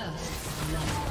First love.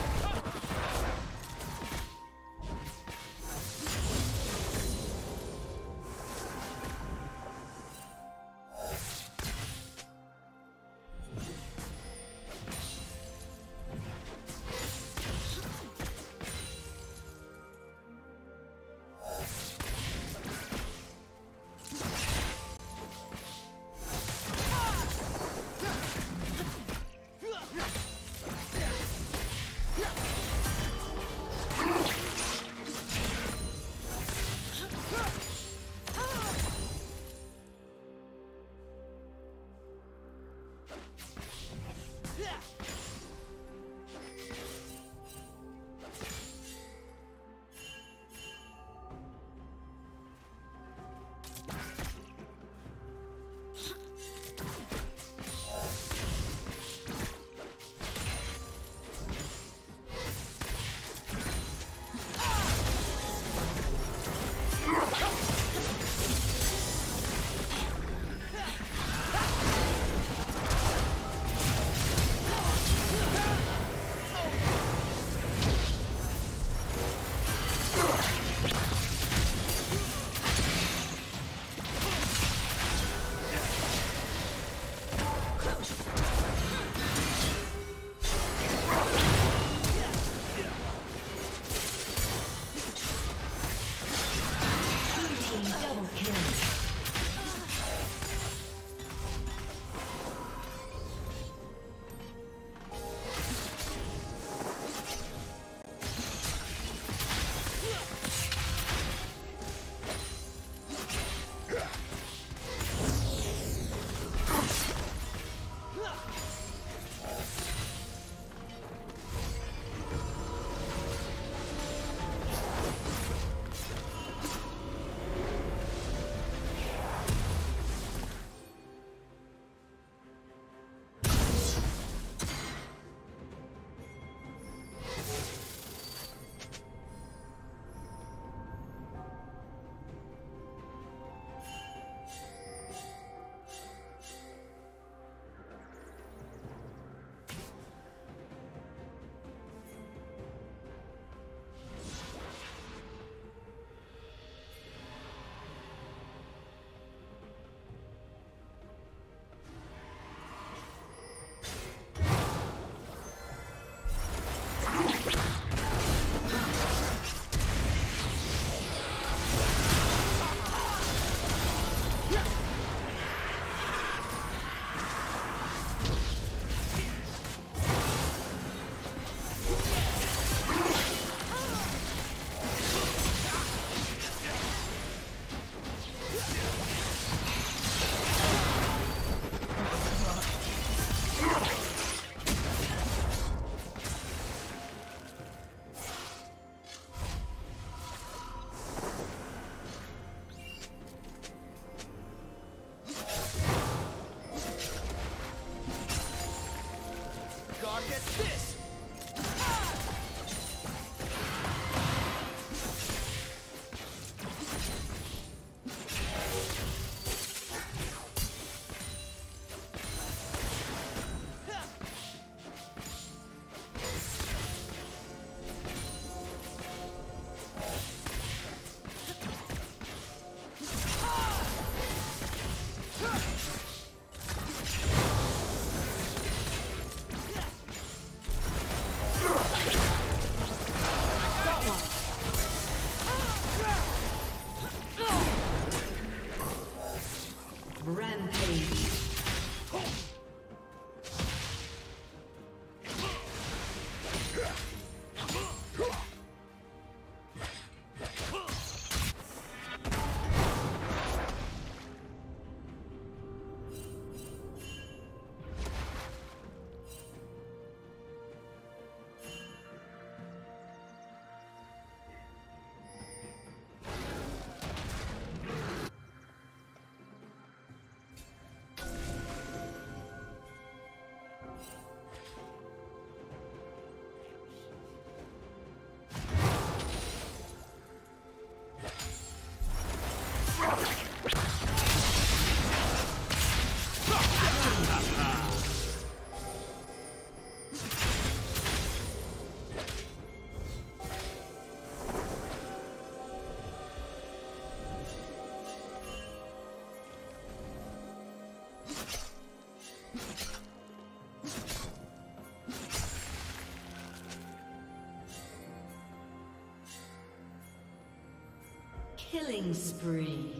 Killing spree.